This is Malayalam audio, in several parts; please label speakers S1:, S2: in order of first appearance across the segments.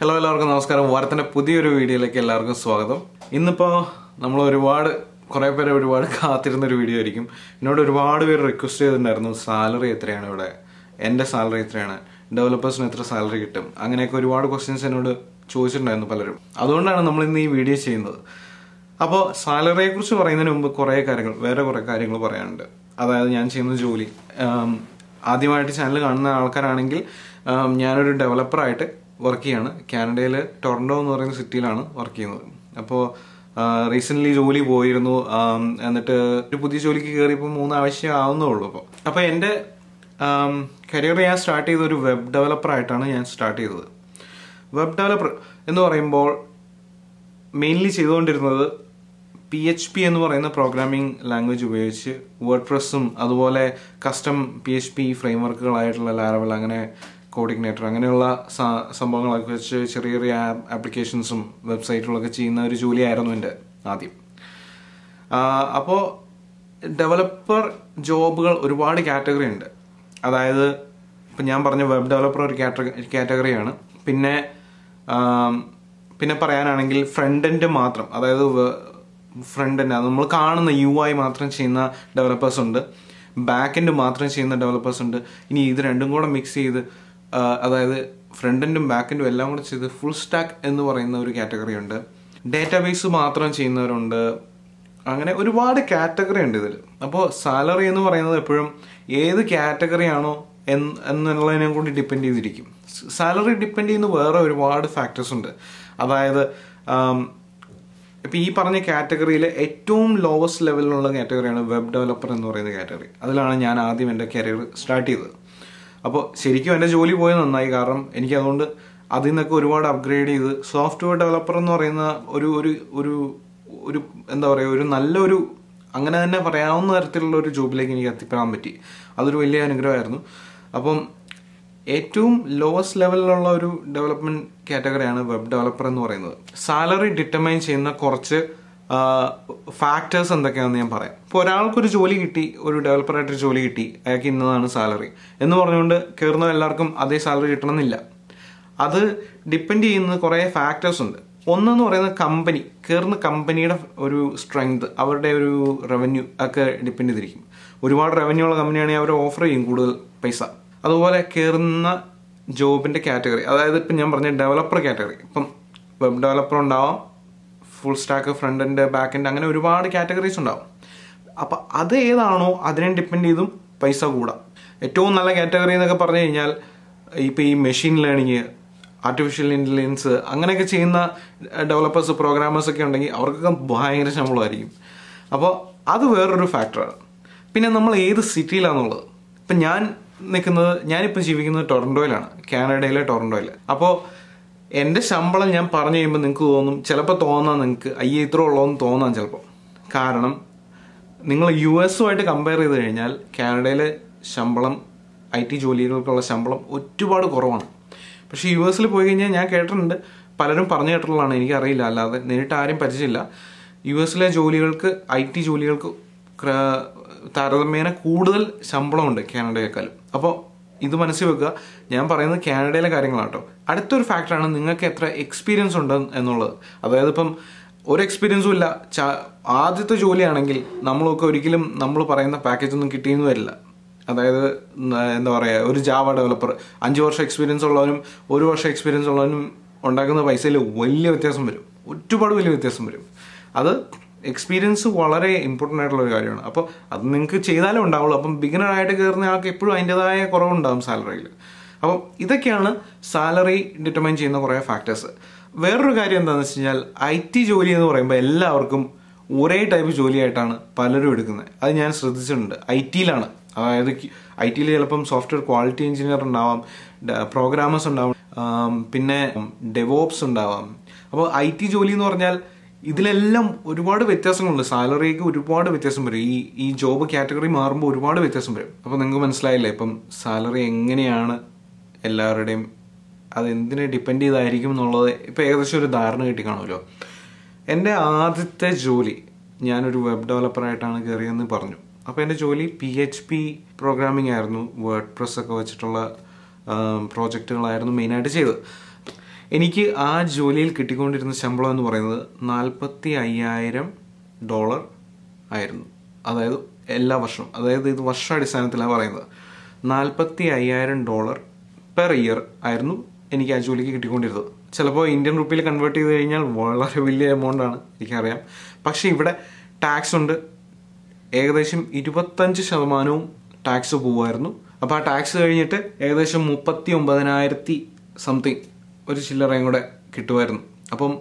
S1: ഹലോ എല്ലാവർക്കും നമസ്കാരം വാരത്തിൻ്റെ പുതിയൊരു വീഡിയോയിലേക്ക് എല്ലാവർക്കും സ്വാഗതം ഇന്നിപ്പോൾ നമ്മൾ ഒരുപാട് കുറേ പേരെ ഒരുപാട് കാത്തിരുന്നൊരു വീഡിയോ ആയിരിക്കും എന്നോട് ഒരുപാട് പേര് റിക്വസ്റ്റ് ചെയ്തിട്ടുണ്ടായിരുന്നു സാലറി എത്രയാണ് ഇവിടെ എൻ്റെ സാലറി എത്രയാണ് ഡെവലപ്പേഴ്സിന് എത്ര സാലറി കിട്ടും അങ്ങനെയൊക്കെ ഒരുപാട് ക്വസ്റ്റ്യൻസ് എന്നോട് ചോദിച്ചിട്ടുണ്ടായിരുന്നു പലരും അതുകൊണ്ടാണ് നമ്മൾ ഇന്ന് ഈ വീഡിയോ ചെയ്യുന്നത് അപ്പോൾ സാലറിയെക്കുറിച്ച് പറയുന്നതിന് മുമ്പ് കുറേ കാര്യങ്ങൾ വേറെ കുറേ കാര്യങ്ങൾ പറയാനുണ്ട് അതായത് ഞാൻ ചെയ്യുന്ന ജോലി ആദ്യമായിട്ട് ചാനൽ കാണുന്ന ആൾക്കാരാണെങ്കിൽ ഞാനൊരു ഡെവലപ്പറായിട്ട് വർക്ക് ചെയ്യാണ് കാനഡയിൽ ടൊറൻഡോ എന്ന് പറയുന്ന സിറ്റിയിലാണ് വർക്ക് ചെയ്യുന്നത് അപ്പോൾ റീസെൻ്റ്ലി ജോലി പോയിരുന്നു എന്നിട്ട് ഒരു പുതിയ ജോലിക്ക് കയറിയപ്പോൾ ആവശ്യം ആവുന്നേ ഉള്ളൂ അപ്പോൾ അപ്പോൾ എൻ്റെ കരിയർ ഞാൻ സ്റ്റാർട്ട് ചെയ്ത ഒരു വെബ് ഡെവലപ്പർ ആയിട്ടാണ് ഞാൻ സ്റ്റാർട്ട് ചെയ്തത് വെബ് ഡെവലപ്പർ എന്ന് പറയുമ്പോൾ മെയിൻലി ചെയ്തുകൊണ്ടിരുന്നത് പി എച്ച് പി എന്ന് പറയുന്ന പ്രോഗ്രാമിംഗ് ലാംഗ്വേജ് ഉപയോഗിച്ച് വേർഡ് പ്രസ്സും അതുപോലെ കസ്റ്റം പി എച്ച് പി ഫ്രെയിംവർക്കുകളായിട്ടുള്ള ലാരവൽ അങ്ങനെ കോഡിഗ്നേറ്റർ അങ്ങനെയുള്ള സംഭവങ്ങളൊക്കെ വെച്ച് ചെറിയ ചെറിയ ആപ്ലിക്കേഷൻസും വെബ്സൈറ്റുകളൊക്കെ ചെയ്യുന്ന ഒരു ജോലിയായിരുന്നു എൻ്റെ ആദ്യം അപ്പോൾ ഡെവലപ്പർ ജോബുകൾ ഒരുപാട് കാറ്റഗറി ഉണ്ട് അതായത് ഇപ്പം ഞാൻ പറഞ്ഞ വെബ് ഡെവലപ്പർ ഒരു കാറ്റഗറി കാറ്റഗറിയാണ് പിന്നെ പിന്നെ പറയാനാണെങ്കിൽ ഫ്രണ്ട് എൻഡ് മാത്രം അതായത് ഫ്രണ്ട് എൻഡ് നമ്മൾ കാണുന്ന യു ആയി മാത്രം ചെയ്യുന്ന ഡെവലപ്പേഴ്സ് ഉണ്ട് ബാക്ക് എൻഡ് മാത്രം ചെയ്യുന്ന ഡെവലപ്പേഴ്സ് ഉണ്ട് ഇനി ഇത് രണ്ടും കൂടെ മിക്സ് ചെയ്ത് അതായത് ഫ്രണ്ടിൻ്റെ ബാക്കിൻ്റെ എല്ലാം കൂടെ ചെയ്ത് ഫുൾ സ്റ്റാക്ക് എന്ന് പറയുന്ന ഒരു കാറ്റഗറി ഉണ്ട് ഡേറ്റാബേസ് മാത്രം ചെയ്യുന്നവരുണ്ട് അങ്ങനെ ഒരുപാട് കാറ്റഗറി ഉണ്ട് ഇതിൽ അപ്പോൾ സാലറി എന്ന് പറയുന്നത് എപ്പോഴും ഏത് കാറ്റഗറിയാണോ എന്നുള്ളതിനെ കൂടി ഡിപ്പെൻഡ് ചെയ്തിരിക്കും സാലറി ഡിപ്പെൻഡ് ചെയ്യുന്ന വേറെ ഒരുപാട് ഫാക്ടേഴ്സ് ഉണ്ട് അതായത് ഇപ്പം ഈ പറഞ്ഞ കാറ്റഗറിയിൽ ഏറ്റവും ലോവസ്റ്റ് ലെവലിലുള്ള കാറ്റഗറിയാണ് വെബ് ഡെവലപ്പർ എന്ന് പറയുന്ന കാറ്റഗറി അതിലാണ് ഞാൻ ആദ്യം എൻ്റെ കരിയർ സ്റ്റാർട്ട് ചെയ്തത് അപ്പോൾ ശരിക്കും എൻ്റെ ജോലി പോയത് നന്നായി കാരണം എനിക്ക് അതുകൊണ്ട് അതിൽ നിന്നൊക്കെ ഒരുപാട് അപ്ഗ്രേഡ് ചെയ്ത് സോഫ്റ്റ്വെയർ ഡെവലപ്പർ എന്ന് പറയുന്ന ഒരു ഒരു ഒരു ഒരു എന്താ പറയുക ഒരു നല്ലൊരു അങ്ങനെ തന്നെ പറയാവുന്ന തരത്തിലുള്ള ഒരു ജോബിലേക്ക് എനിക്ക് എത്തിപ്പെടാൻ പറ്റി അതൊരു വലിയ അനുഗ്രഹമായിരുന്നു അപ്പം ഏറ്റവും ലോവസ്റ്റ് ലെവലിലുള്ള ഒരു ഡെവലപ്മെന്റ് കാറ്റഗറിയാണ് വെബ് ഡെവലപ്പർ എന്ന് പറയുന്നത് സാലറി ഡിറ്റർമൈൻ ചെയ്യുന്ന കുറച്ച് ഫാക്ടേഴ്സ് എന്തൊക്കെയാണെന്ന് ഞാൻ പറയാം ഇപ്പോൾ ഒരാൾക്കൊരു ജോലി കിട്ടി ഒരു ഡെവലപ്പറായിട്ടൊരു ജോലി കിട്ടി അയാൾക്ക് ഇന്നതാണ് സാലറി എന്ന് പറഞ്ഞുകൊണ്ട് കയറുന്ന എല്ലാവർക്കും അതേ സാലറി കിട്ടണമെന്നില്ല അത് ഡിപ്പെൻഡ് ചെയ്യുന്ന കുറേ ഫാക്ടേഴ്സ് ഉണ്ട് ഒന്നെന്ന് പറയുന്നത് കമ്പനി കയറുന്ന കമ്പനിയുടെ ഒരു സ്ട്രെങ്ത് അവരുടെ ഒരു റവന്യൂ ഒക്കെ ഡിപ്പെൻഡ് ചെയ്തിരിക്കും ഒരുപാട് റവന്യൂ ഉള്ള കമ്പനിയാണെങ്കിൽ അവർ ഓഫർ ചെയ്യും കൂടുതൽ പൈസ അതുപോലെ കയറുന്ന ജോബിൻ്റെ കാറ്റഗറി അതായത് ഇപ്പം ഞാൻ പറഞ്ഞ ഡെവലപ്പർ കാറ്റഗറി ഇപ്പം വെബ് ഡെവലപ്പർ ഉണ്ടാവാം full stack front end back end അങ്ങനെ ഒരുപാട് കാറ്റഗറീസ് ഉണ്ടാവും അപ്പോൾ അത് ഏതാണോ അതിനെ ഡിപ്പെൻഡ് ചെയ്തും പൈസ കൂടാം ഏറ്റവും നല്ല കാറ്റഗറി എന്നൊക്കെ പറഞ്ഞു കഴിഞ്ഞാൽ ഇപ്പൊ ഈ മെഷീൻ ലേണിങ് ആർട്ടിഫിഷ്യൽ ഇൻ്റലിജൻസ് അങ്ങനെയൊക്കെ ചെയ്യുന്ന ഡെവലപ്പേഴ്സ് പ്രോഗ്രാമേഴ്സ് ഒക്കെ ഉണ്ടെങ്കിൽ അവർക്കൊക്കെ ഭയങ്കര ശമ്പളമായിരിക്കും അപ്പോൾ അത് വേറൊരു ഫാക്ടറാണ് പിന്നെ നമ്മൾ ഏത് സിറ്റിയിലാണെന്നുള്ളത് ഇപ്പം ഞാൻ നിൽക്കുന്നത് ഞാനിപ്പോൾ ജീവിക്കുന്നത് ടൊറൻഡോയിലാണ് കാനഡയിലെ ടൊറൻഡോയിൽ അപ്പോൾ എൻ്റെ ശമ്പളം ഞാൻ പറഞ്ഞു കഴിയുമ്പോൾ നിങ്ങൾക്ക് തോന്നും ചിലപ്പോൾ തോന്നാം നിങ്ങൾക്ക് അയ്യേ ഇത്ര ഉള്ളതെന്ന് തോന്നാം ചിലപ്പോൾ കാരണം നിങ്ങൾ യു എസുമായിട്ട് കമ്പയർ ചെയ്ത് കഴിഞ്ഞാൽ കാനഡയിലെ ശമ്പളം ഐ ടി ജോലികൾക്കുള്ള ശമ്പളം ഒരുപാട് കുറവാണ് പക്ഷേ യു എസിൽ പോയി കഴിഞ്ഞാൽ ഞാൻ കേട്ടിട്ടുണ്ട് പലരും പറഞ്ഞു കേട്ടിട്ടുള്ളതാണ് എനിക്കറിയില്ല അല്ലാതെ നേരിട്ട് ആരും പരിചയമില്ല യു എസിലെ ജോലികൾക്ക് ഐ ടി ജോലികൾക്ക് താരതമ്യേന കൂടുതൽ ശമ്പളമുണ്ട് കാനഡയേക്കാളും അപ്പോൾ ഇത് മനസ്സിൽ വെക്കുക ഞാൻ പറയുന്നത് കാനഡയിലെ കാര്യങ്ങളാണ് കേട്ടോ അടുത്തൊരു ഫാക്ടറാണ് നിങ്ങൾക്ക് എത്ര എക്സ്പീരിയൻസ് ഉണ്ട് എന്നുള്ളത് അതായത് ഇപ്പം ഒരു എക്സ്പീരിയൻസും ഇല്ല ആദ്യത്തെ ജോലിയാണെങ്കിൽ നമ്മളൊക്കെ ഒരിക്കലും നമ്മൾ പറയുന്ന പാക്കേജ് ഒന്നും കിട്ടിയെന്ന് വരില്ല അതായത് എന്താ പറയുക ഒരു ജാവ ഡെവലപ്പർ അഞ്ച് വർഷം എക്സ്പീരിയൻസ് ഉള്ളവനും ഒരു വർഷം എക്സ്പീരിയൻസ് ഉള്ളവനും ഉണ്ടാക്കുന്ന പൈസയിൽ വലിയ വ്യത്യാസം വരും ഒരുപാട് വലിയ വ്യത്യാസം വരും അത് എക്സ്പീരിയൻസ് വളരെ ഇമ്പോർട്ടൻ്റ് ആയിട്ടുള്ള ഒരു കാര്യമാണ് അപ്പോൾ അത് നിങ്ങൾക്ക് ചെയ്താലേ ഉണ്ടാവുള്ളൂ അപ്പം ബിഗിനർ ആയിട്ട് കയറുന്ന ആൾക്ക് എപ്പോഴും അതിൻ്റെതായ കുറവുണ്ടാകും സാലറിയിൽ അപ്പം ഇതൊക്കെയാണ് സാലറി ഡിറ്റർമൈൻ ചെയ്യുന്ന കുറേ ഫാക്ടേഴ്സ് വേറൊരു കാര്യം എന്താണെന്ന് വെച്ച് കഴിഞ്ഞാൽ ഐ ടി ജോലി എന്ന് പറയുമ്പോൾ എല്ലാവർക്കും ഒരേ ടൈപ്പ് ജോലിയായിട്ടാണ് പലരും എടുക്കുന്നത് അത് ഞാൻ ശ്രദ്ധിച്ചിട്ടുണ്ട് ഐ ടിയിലാണ് അതായത് ഐ ടിയിൽ ചിലപ്പം സോഫ്റ്റ്വെയർ ക്വാളിറ്റി എഞ്ചിനീയർ ഉണ്ടാവാം പ്രോഗ്രാമേഴ്സ് ഉണ്ടാവും പിന്നെ ഡെവോപ്സ് ഉണ്ടാവാം അപ്പോൾ ഐ ടി ജോലി എന്ന് പറഞ്ഞാൽ ഇതിലെല്ലാം ഒരുപാട് വ്യത്യാസങ്ങളുണ്ട് സാലറിക്ക് ഒരുപാട് വ്യത്യാസം വരും ഈ ഈ ജോബ് കാറ്റഗറി മാറുമ്പോൾ ഒരുപാട് വ്യത്യാസം വരും അപ്പോൾ നിങ്ങൾക്ക് മനസ്സിലായില്ലേ ഇപ്പം സാലറി എങ്ങനെയാണ് എല്ലാവരുടെയും അതെന്തിനെ ഡിപ്പെൻഡ് ചെയ്തായിരിക്കും എന്നുള്ളത് ഇപ്പം ഏകദേശം ഒരു ധാരണ കിട്ടി കാണുമല്ലോ എൻ്റെ ആദ്യത്തെ ജോലി ഞാനൊരു വെബ് ഡെവലപ്പറായിട്ടാണ് കയറിയെന്ന് പറഞ്ഞു അപ്പോൾ എൻ്റെ ജോലി പി എച്ച് പി പ്രോഗ്രാമിംഗ് ആയിരുന്നു വേർഡ് പ്രസ് ഒക്കെ വെച്ചിട്ടുള്ള പ്രോജക്റ്റുകളായിരുന്നു മെയിനായിട്ട് ചെയ്തത് എനിക്ക് ആ ജോലിയിൽ കിട്ടിക്കൊണ്ടിരുന്ന ശമ്പളം എന്ന് പറയുന്നത് നാൽപ്പത്തി അയ്യായിരം ഡോളർ ആയിരുന്നു അതായത് എല്ലാ വർഷവും അതായത് ഇത് വർഷാടിസ്ഥാനത്തിലാണ് പറയുന്നത് നാൽപ്പത്തി അയ്യായിരം ഡോളർ പെർ ഇയർ ആയിരുന്നു എനിക്ക് ആ ജോലിക്ക് കിട്ടിക്കൊണ്ടിരുന്നത് ചിലപ്പോൾ ഇന്ത്യൻ റുപ്പിയിൽ കൺവേർട്ട് ചെയ്ത് കഴിഞ്ഞാൽ വളരെ വലിയ എമൗണ്ട് ആണ് എനിക്കറിയാം പക്ഷേ ഇവിടെ ടാക്സ് ഉണ്ട് ഏകദേശം ഇരുപത്തഞ്ച് ശതമാനവും ടാക്സ് പോവായിരുന്നു അപ്പോൾ ആ ടാക്സ് കഴിഞ്ഞിട്ട് ഏകദേശം മുപ്പത്തി ഒമ്പതിനായിരത്തി സംതിങ് ഒരു ചില്ലറയും കൂടെ കിട്ടുമായിരുന്നു അപ്പം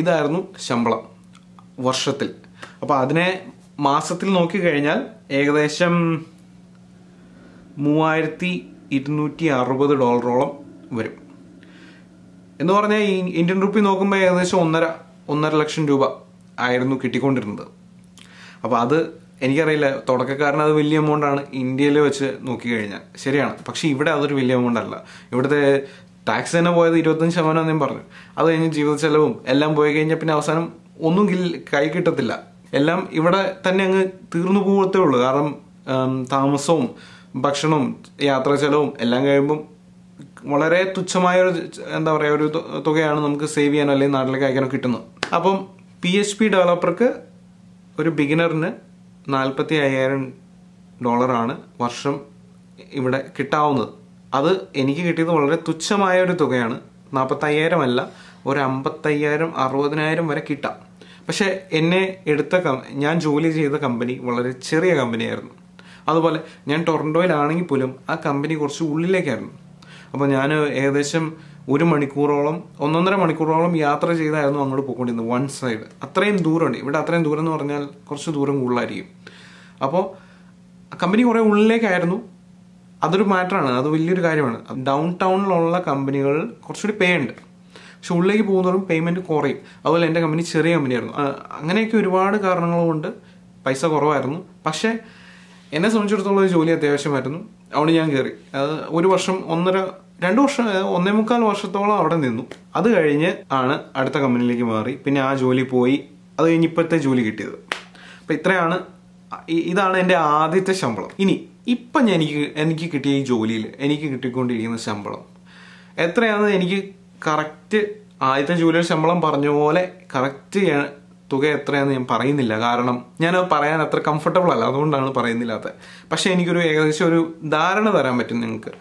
S1: ഇതായിരുന്നു ശമ്പളം വർഷത്തിൽ അപ്പോൾ അതിനെ മാസത്തിൽ നോക്കിക്കഴിഞ്ഞാൽ ഏകദേശം മൂവായിരത്തി ഇരുന്നൂറ്റി അറുപത് ഡോളറോളം വരും എന്ന് പറഞ്ഞാൽ ഇന്ത്യൻ റുപ്പി നോക്കുമ്പോൾ ഏകദേശം ഒന്നര ഒന്നര ലക്ഷം രൂപ ആയിരുന്നു കിട്ടിക്കൊണ്ടിരുന്നത് അപ്പോൾ അത് എനിക്കറിയില്ല തുടക്കക്കാരൻ അത് വലിയ എമൗണ്ടാണ് ഇന്ത്യയിൽ വെച്ച് നോക്കിക്കഴിഞ്ഞാൽ ശരിയാണ് പക്ഷേ ഇവിടെ അതൊരു വലിയ എമൗണ്ട് അല്ല ഇവിടുത്തെ ടാക്സ് തന്നെ പോയത് ഇരുപത്തഞ്ച് ശതമാനം ഞാൻ പറഞ്ഞു അത് കഴിഞ്ഞ് ജീവിത ചെലവും എല്ലാം പോയി കഴിഞ്ഞാൽ പിന്നെ അവസാനം ഒന്നും കൈ കിട്ടത്തില്ല എല്ലാം ഇവിടെ തന്നെ അങ്ങ് തീർന്നു പോകത്തേ ഉള്ളൂ കാരണം താമസവും ഭക്ഷണവും യാത്രാ ചെലവും എല്ലാം കഴിയുമ്പം വളരെ തുച്ഛമായ ഒരു എന്താ പറയുക ഒരു തുകയാണ് നമുക്ക് സേവ് ചെയ്യാനോ അല്ലെങ്കിൽ നാട്ടിലേക്ക് അയക്കാനോ കിട്ടുന്നത് അപ്പം പി എച്ച് പി ഡെവലപ്പർക്ക് ഒരു ബിഗിനറിന് നാൽപ്പത്തി അയ്യായിരം ഡോളറാണ് വർഷം ഇവിടെ കിട്ടാവുന്നത് അത് എനിക്ക് കിട്ടിയത് വളരെ തുച്ഛമായ ഒരു തുകയാണ് നാൽപ്പത്തയ്യായിരം അല്ല ഒരു അമ്പത്തയ്യായിരം അറുപതിനായിരം വരെ കിട്ടാം പക്ഷേ എന്നെ എടുത്ത ഞാൻ ജോലി ചെയ്ത കമ്പനി വളരെ ചെറിയ കമ്പനിയായിരുന്നു അതുപോലെ ഞാൻ ടൊറൻറ്റോയിലാണെങ്കിൽ പോലും ആ കമ്പനി കുറച്ച് ഉള്ളിലേക്കായിരുന്നു അപ്പോൾ ഞാൻ ഏകദേശം ഒരു മണിക്കൂറോളം ഒന്നൊന്നര മണിക്കൂറോളം യാത്ര ചെയ്തായിരുന്നു അങ്ങോട്ട് പോയിക്കൊണ്ടിരുന്നത് വൺ സൈഡ് അത്രയും ദൂരമുണ്ട് ഇവിടെ അത്രയും ദൂരം എന്ന് പറഞ്ഞാൽ കുറച്ച് ദൂരം കൂടുതലായിരിക്കും അപ്പോൾ കമ്പനി കുറേ ഉള്ളിലേക്കായിരുന്നു അതൊരു മാറ്ററാണ് അത് വലിയൊരു കാര്യമാണ് ഡൗൺ ടൗണിലുള്ള കമ്പനികൾ കുറച്ചുകൂടി പേ ഉണ്ട് പക്ഷെ ഉള്ളിലേക്ക് പോകുന്നവരും പേയ്മെന്റ് കുറയും അതുപോലെ എൻ്റെ കമ്പനി ചെറിയ കമ്പനിയായിരുന്നു അങ്ങനെയൊക്കെ ഒരുപാട് കാരണങ്ങൾ കൊണ്ട് പൈസ കുറവായിരുന്നു പക്ഷേ എന്നെ സംബന്ധിച്ചിടത്തോളം ഒരു ജോലി അത്യാവശ്യമായിരുന്നു അവിടെ ഞാൻ കയറി അത് ഒരു വർഷം ഒന്നര രണ്ട് വർഷം ഒന്നേ മുക്കാൽ വർഷത്തോളം അവിടെ നിന്നു അത് കഴിഞ്ഞ് ആണ് അടുത്ത കമ്പനിയിലേക്ക് മാറി പിന്നെ ആ ജോലി പോയി അത് കഴിഞ്ഞ് ഇപ്പോഴത്തെ ജോലി കിട്ടിയത് അപ്പം ഇത്രയാണ് ഇതാണ് എൻ്റെ ആദ്യത്തെ ശമ്പളം ഇനി ഇപ്പം ഞാൻ എനിക്ക് എനിക്ക് കിട്ടിയ ഈ ജോലിയിൽ എനിക്ക് കിട്ടിക്കൊണ്ടിരിക്കുന്ന ശമ്പളം എത്രയാണ് എനിക്ക് കറക്റ്റ് ആദ്യത്തെ ജോലിയുടെ ശമ്പളം പറഞ്ഞ പോലെ കറക്റ്റ് തുക എത്രയാണെന്ന് ഞാൻ പറയുന്നില്ല കാരണം ഞാൻ പറയാൻ അത്ര കംഫർട്ടബിൾ അല്ല അതുകൊണ്ടാണ് പറയുന്നില്ലാത്തത് പക്ഷേ എനിക്കൊരു ഏകദേശം ഒരു ധാരണ തരാൻ പറ്റും നിങ്ങൾക്ക്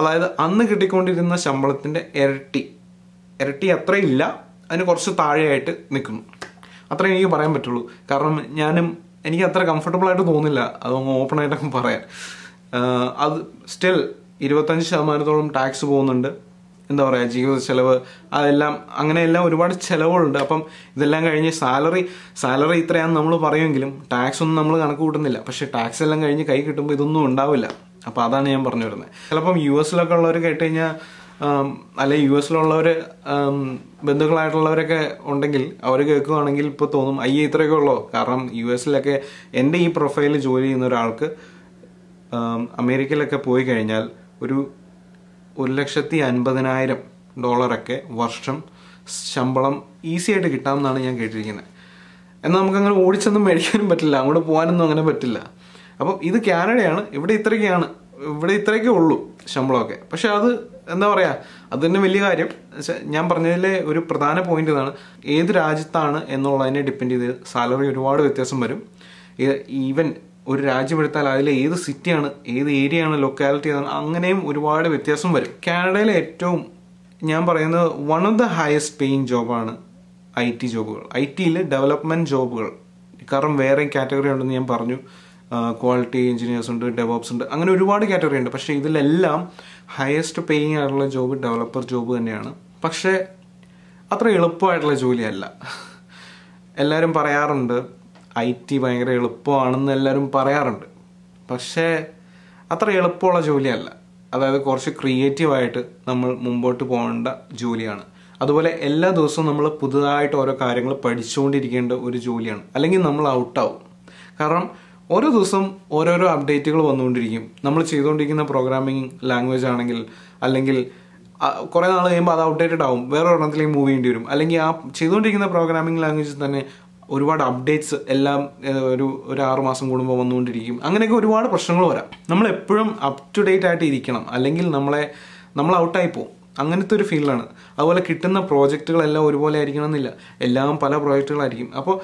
S1: അതായത് അന്ന് കിട്ടിക്കൊണ്ടിരുന്ന ശമ്പളത്തിൻ്റെ ഇരട്ടി ഇരട്ടി അത്രയില്ല അതിന് കുറച്ച് താഴെയായിട്ട് നിൽക്കുന്നു അത്രേ എനിക്ക് പറയാൻ പറ്റുള്ളൂ കാരണം ഞാനും എനിക്ക് അത്ര കംഫർട്ടബിൾ ആയിട്ട് തോന്നില്ല അതങ്ങ് ഓപ്പൺ ആയിട്ടൊക്കെ പറയാൻ അത് സ്റ്റിൽ ഇരുപത്തഞ്ച് ശതമാനത്തോളം ടാക്സ് പോകുന്നുണ്ട് എന്താ പറയുക ജീവിത ചെലവ് അതെല്ലാം അങ്ങനെയെല്ലാം ഒരുപാട് ചിലവുകളുണ്ട് അപ്പം ഇതെല്ലാം കഴിഞ്ഞ് സാലറി സാലറി ഇത്രയാണെന്ന് നമ്മൾ പറയുമെങ്കിലും ടാക്സ് ഒന്നും നമ്മൾ കണക്ക് കൂട്ടുന്നില്ല പക്ഷേ ടാക്സ് എല്ലാം കഴിഞ്ഞ് കൈ കിട്ടുമ്പോൾ ഇതൊന്നും ഉണ്ടാവില്ല അപ്പോൾ അതാണ് ഞാൻ പറഞ്ഞു വരുന്നത് ചിലപ്പം യു എസിലൊക്കെ ഉള്ളവർ കേട്ടുകഴിഞ്ഞാൽ കഴിഞ്ഞാൽ അല്ലെങ്കിൽ യു എസിലുള്ളവർ ബന്ധുക്കളായിട്ടുള്ളവരൊക്കെ ഉണ്ടെങ്കിൽ അവർ കേൾക്കുകയാണെങ്കിൽ ഇപ്പോൾ തോന്നും അയ്യേ ഇത്രയൊക്കെ ഉള്ളോ കാരണം യു എസിലൊക്കെ എൻ്റെ ഈ പ്രൊഫൈലിൽ ജോലി ചെയ്യുന്ന ഒരാൾക്ക് അമേരിക്കയിലൊക്കെ പോയി കഴിഞ്ഞാൽ ഒരു ഒരു ലക്ഷത്തി അൻപതിനായിരം ഡോളറൊക്കെ വർഷം ശമ്പളം ഈസി ആയിട്ട് കിട്ടാമെന്നാണ് ഞാൻ കേട്ടിരിക്കുന്നത് എന്നാൽ നമുക്കങ്ങനെ ഓടിച്ചൊന്നും മേടിക്കാനും പറ്റില്ല അങ്ങോട്ട് പോകാനൊന്നും അങ്ങനെ പറ്റില്ല അപ്പം ഇത് കാനഡയാണ് ഇവിടെ ഇത്രയൊക്കെയാണ് ഇവിടെ ഇത്രയൊക്കെ ഉള്ളൂ ശമ്പളമൊക്കെ പക്ഷെ അത് എന്താ പറയുക അത് തന്നെ വലിയ കാര്യം ഞാൻ പറഞ്ഞതിലെ ഒരു പ്രധാന പോയിന്റ് ഇതാണ് ഏത് രാജ്യത്താണ് എന്നുള്ളതിനെ ഡിപ്പെൻഡ് ചെയ്ത് സാലറി ഒരുപാട് വ്യത്യാസം വരും ഈവൻ ഒരു രാജ്യം എടുത്താൽ അതിലെ ഏത് സിറ്റിയാണ് ഏത് ഏരിയ ആണ് ലൊക്കാലിറ്റി ആണ് അങ്ങനെയും ഒരുപാട് വ്യത്യാസം വരും കാനഡയിലെ ഏറ്റവും ഞാൻ പറയുന്നത് one of the highest paying ജോബാണ് ഐ ടി ജോബുകൾ ഐ ടിയിൽ ഡെവലപ്മെൻറ്റ് ജോബുകൾ കാരണം വേറെ കാറ്റഗറി ഉണ്ടെന്ന് ഞാൻ പറഞ്ഞു ക്വാളിറ്റി എഞ്ചിനീയേഴ്സ് ഉണ്ട് ഡെവോപ്സ് ഉണ്ട് അങ്ങനെ ഒരുപാട് കാറ്റഗറി ഉണ്ട് പക്ഷേ ഇതിലെല്ലാം ഹയസ്റ്റ് പേയിങ് ആയിട്ടുള്ള ജോബ് ഡെവലപ്പർ ജോബ് തന്നെയാണ് പക്ഷേ അത്ര എളുപ്പമായിട്ടുള്ള ജോലിയല്ല എല്ലാവരും പറയാറുണ്ട് ഐ ടി ഭയങ്കര എളുപ്പമാണെന്ന് എല്ലാവരും പറയാറുണ്ട് പക്ഷേ അത്ര എളുപ്പമുള്ള ജോലിയല്ല അതായത് കുറച്ച് ക്രിയേറ്റീവായിട്ട് നമ്മൾ മുമ്പോട്ട് പോകേണ്ട ജോലിയാണ് അതുപോലെ എല്ലാ ദിവസവും നമ്മൾ പുതുതായിട്ട് ഓരോ കാര്യങ്ങൾ പഠിച്ചുകൊണ്ടിരിക്കേണ്ട ഒരു ജോലിയാണ് അല്ലെങ്കിൽ നമ്മൾ ഔട്ടാവും കാരണം ഓരോ ദിവസം ഓരോരോ അപ്ഡേറ്റുകൾ വന്നുകൊണ്ടിരിക്കും നമ്മൾ ചെയ്തുകൊണ്ടിരിക്കുന്ന പ്രോഗ്രാമിംഗ് ലാംഗ്വേജ് ആണെങ്കിൽ അല്ലെങ്കിൽ കുറേ നാൾ കഴിയുമ്പോൾ അത് ഔട്ട്ഡേറ്റഡ് ആവും വേറെ ഒരെണ്ണത്തിലേക്ക് മൂവ് ചെയ്യേണ്ടി വരും അല്ലെങ്കിൽ ആ ചെയ്തുകൊണ്ടിരിക്കുന്ന പ്രോഗ്രാമിംഗ് ലാംഗ്വേജ് തന്നെ ഒരുപാട് അപ്ഡേറ്റ്സ് എല്ലാം ഒരു ഒരു ആറ് മാസം കൂടുമ്പോൾ വന്നുകൊണ്ടിരിക്കും അങ്ങനെയൊക്കെ ഒരുപാട് പ്രശ്നങ്ങൾ വരാം നമ്മൾ എപ്പോഴും അപ് ടു ഡേറ്റ് ആയിട്ട് ഇരിക്കണം അല്ലെങ്കിൽ നമ്മളെ നമ്മൾ ഔട്ടായി പോകും അങ്ങനത്തെ ഒരു ഫീൽഡാണ് അതുപോലെ കിട്ടുന്ന പ്രോജക്റ്റുകളെല്ലാം ഒരുപോലെ ആയിരിക്കണം എന്നില്ല എല്ലാം പല പ്രോജക്റ്റുകളായിരിക്കും അപ്പോൾ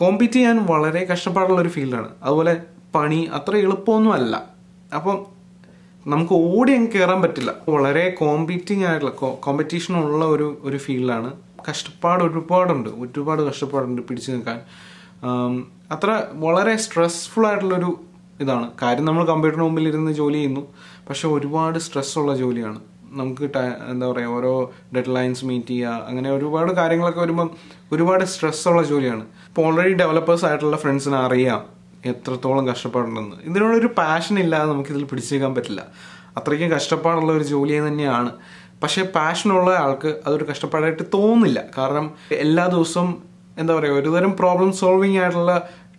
S1: കോമ്പീറ്റ് ചെയ്യാൻ വളരെ കഷ്ടപ്പാടുള്ള ഒരു ഫീൽഡാണ് അതുപോലെ പണി അത്ര എളുപ്പമൊന്നും അല്ല അപ്പം നമുക്ക് ഓടി അങ്ങ് കയറാൻ പറ്റില്ല വളരെ കോമ്പീറ്റിംഗ് ആയിട്ടുള്ള കോമ്പറ്റീഷൻ ഉള്ള ഒരു ഒരു ഫീൽഡാണ് കഷ്ടപ്പാട് ഒരുപാടുണ്ട് ഒരുപാട് കഷ്ടപ്പാടുണ്ട് പിടിച്ചു നിൽക്കാൻ അത്ര വളരെ സ്ട്രെസ്ഫുൾ ആയിട്ടുള്ളൊരു ഇതാണ് കാര്യം നമ്മൾ കമ്പ്യൂട്ടറിന് മുമ്പിൽ ഇരുന്ന് ജോലി ചെയ്യുന്നു പക്ഷെ ഒരുപാട് സ്ട്രെസ്സുള്ള ജോലിയാണ് നമുക്ക് എന്താ പറയുക ഓരോ ഡെഡ് ലൈൻസ് മീറ്റ് ചെയ്യുക അങ്ങനെ ഒരുപാട് കാര്യങ്ങളൊക്കെ വരുമ്പം ഒരുപാട് സ്ട്രെസ്സുള്ള ജോലിയാണ് ഇപ്പോൾ ഓൾറെഡി ഡെവലപ്പേഴ്സ് ആയിട്ടുള്ള ഫ്രണ്ട്സിന് അറിയാം എത്രത്തോളം കഷ്ടപ്പാടുണ്ടെന്ന് ഇതിനോടൊരു പാഷൻ ഇല്ലാതെ നമുക്കിതിൽ പിടിച്ചേക്കാൻ പറ്റില്ല അത്രയ്ക്കും കഷ്ടപ്പാടുള്ള ഒരു ജോലി തന്നെയാണ് പക്ഷേ പാഷനുള്ള ആൾക്ക് അതൊരു കഷ്ടപ്പാടായിട്ട് തോന്നില്ല കാരണം എല്ലാ ദിവസവും എന്താ പറയുക ഒരുതരം പ്രോബ്ലം സോൾവിങ് ആയിട്ടുള്ള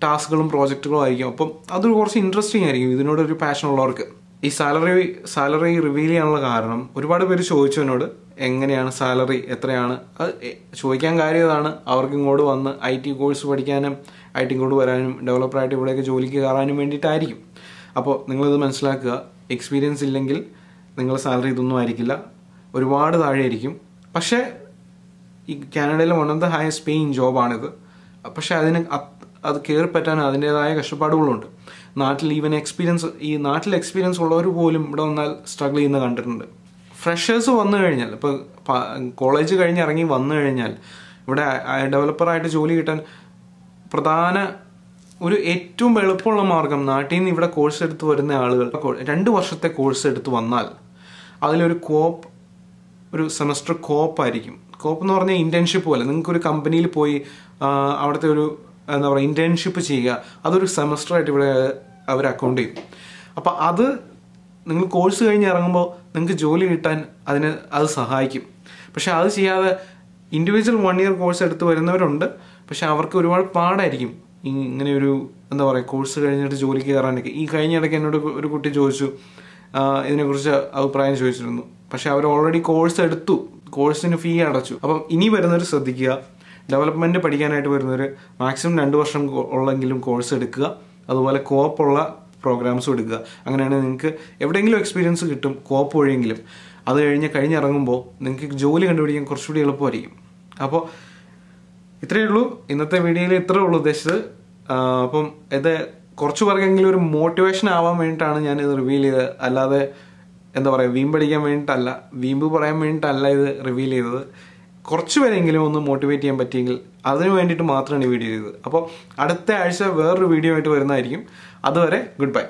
S1: ടാസ്കുകളും പ്രോജക്റ്റുകളും ആയിരിക്കും അപ്പം അതൊരു കുറച്ച് ഇൻട്രസ്റ്റിംഗ് ആയിരിക്കും ഇതിനോടൊരു പാഷനുള്ളവർക്ക് ഈ സാലറി സാലറി റിവീൽ ചെയ്യാനുള്ള കാരണം ഒരുപാട് പേര് ചോദിച്ചു എന്നോട് എങ്ങനെയാണ് സാലറി എത്രയാണ് അത് ചോദിക്കാൻ കാര്യം ഇതാണ് അവർക്ക് ഇങ്ങോട്ട് വന്ന് ഐ ടി കോഴ്സ് പഠിക്കാനും ഐ ടി ഇങ്ങോട്ട് വരാനും ഡെവലപ്പറായിട്ട് ഇവിടെയൊക്കെ ജോലിക്ക് കയറാനും വേണ്ടിയിട്ടായിരിക്കും അപ്പോൾ നിങ്ങളിത് മനസ്സിലാക്കുക എക്സ്പീരിയൻസ് ഇല്ലെങ്കിൽ നിങ്ങളുടെ സാലറി ഇതൊന്നും ആയിരിക്കില്ല ഒരുപാട് താഴെയായിരിക്കും പക്ഷേ ഈ കാനഡയിലെ one of the highest paying ജോബാണിത് പക്ഷേ അതിന് അത് കയറി പറ്റാൻ അതിൻ്റെതായ കഷ്ടപ്പാടുകളുണ്ട് നാട്ടിൽ ഈവൻ എക്സ്പീരിയൻസ് ഈ നാട്ടിൽ എക്സ്പീരിയൻസ് ഉള്ളവർ പോലും ഇവിടെ വന്നാൽ സ്ട്രഗിൾ ചെയ്യുന്ന കണ്ടിട്ടുണ്ട് ഫ്രഷേഴ്സ് വന്നു കഴിഞ്ഞാൽ ഇപ്പോൾ കോളേജ് കഴിഞ്ഞ് ഇറങ്ങി വന്നു കഴിഞ്ഞാൽ ഇവിടെ ഡെവലപ്പറായിട്ട് ജോലി കിട്ടാൻ പ്രധാന ഒരു ഏറ്റവും എളുപ്പമുള്ള മാർഗം നാട്ടിൽ നിന്ന് ഇവിടെ കോഴ്സ് എടുത്ത് വരുന്ന ആളുകൾ രണ്ട് വർഷത്തെ കോഴ്സ് എടുത്ത് വന്നാൽ അതിലൊരു കോപ്പ് ഒരു സെമസ്റ്റർ കോപ്പ് ആയിരിക്കും കോപ്പ് എന്ന് പറഞ്ഞാൽ ഇന്റേൺഷിപ്പ് പോലെ നിങ്ങൾക്കൊരു കമ്പനിയിൽ പോയി അവിടുത്തെ ഒരു എന്താ പറയുക ഇന്റേൺഷിപ്പ് ചെയ്യുക അതൊരു സെമസ്റ്ററായിട്ട് ഇവിടെ അവർ അക്കൗണ്ട് ചെയ്യും അപ്പോൾ അത് നിങ്ങൾ കോഴ്സ് കഴിഞ്ഞ് ഇറങ്ങുമ്പോൾ നിങ്ങൾക്ക് ജോലി കിട്ടാൻ അതിന് അത് സഹായിക്കും പക്ഷെ അത് ചെയ്യാതെ ഇൻഡിവിജ്വൽ വൺ ഇയർ കോഴ്സ് എടുത്ത് വരുന്നവരുണ്ട് പക്ഷെ അവർക്ക് ഒരുപാട് പാടായിരിക്കും ഇങ്ങനെ ഒരു എന്താ പറയുക കോഴ്സ് കഴിഞ്ഞിട്ട് ജോലിക്ക് കയറാനൊക്കെ ഈ കഴിഞ്ഞ ഇടയ്ക്ക് എന്നോട് ഒരു കുട്ടി ചോദിച്ചു ഇതിനെക്കുറിച്ച് അഭിപ്രായം ചോദിച്ചിരുന്നു പക്ഷെ അവർ ഓൾറെഡി കോഴ്സ് എടുത്തു കോഴ്സിന് ഫീ അടച്ചു അപ്പം ഇനി വരുന്നവർ ശ്രദ്ധിക്കുക ഡെവലപ്മെൻറ്റ് പഠിക്കാനായിട്ട് വരുന്നവർ മാക്സിമം രണ്ട് വർഷം ഉള്ളെങ്കിലും കോഴ്സ് എടുക്കുക അതുപോലെ കോപ്പുള്ള പ്രോഗ്രാംസ് എടുക്കുക അങ്ങനെയാണെങ്കിൽ നിങ്ങൾക്ക് എവിടെയെങ്കിലും എക്സ്പീരിയൻസ് കിട്ടും കോപ്പ് വഴിയെങ്കിലും അത് കഴിഞ്ഞ് കഴിഞ്ഞിറങ്ങുമ്പോൾ നിങ്ങൾക്ക് ജോലി കണ്ടുപിടിക്കാൻ കുറച്ചുകൂടി എളുപ്പമായിരിക്കും അപ്പോൾ ഇത്രയേ ഉള്ളൂ ഇന്നത്തെ വീഡിയോയിൽ ഇത്രയേ ഉള്ളൂ ഉദ്ദേശിച്ചത് അപ്പം ഇത് കുറച്ച് പേർക്കെങ്കിലും ഒരു മോട്ടിവേഷൻ ആവാൻ വേണ്ടിയിട്ടാണ് ഞാൻ ഇത് റിവീൽ ചെയ്തത് അല്ലാതെ എന്താ പറയുക വീമ്പടിക്കാൻ വേണ്ടിയിട്ടല്ല വീമ്പ് പറയാൻ വേണ്ടിയിട്ടല്ല ഇത് റിവീൽ ചെയ്തത് കുറച്ച് പേരെങ്കിലും ഒന്ന് മോട്ടിവേറ്റ് ചെയ്യാൻ പറ്റിയെങ്കിൽ അതിനു വേണ്ടിയിട്ട് മാത്രമാണ് ഈ വീഡിയോ ചെയ്തത് അപ്പോൾ അടുത്ത ആഴ്ച വേറൊരു വീഡിയോ ആയിട്ട് വരുന്നതായിരിക്കും അതുവരെ ഗുഡ് ബൈ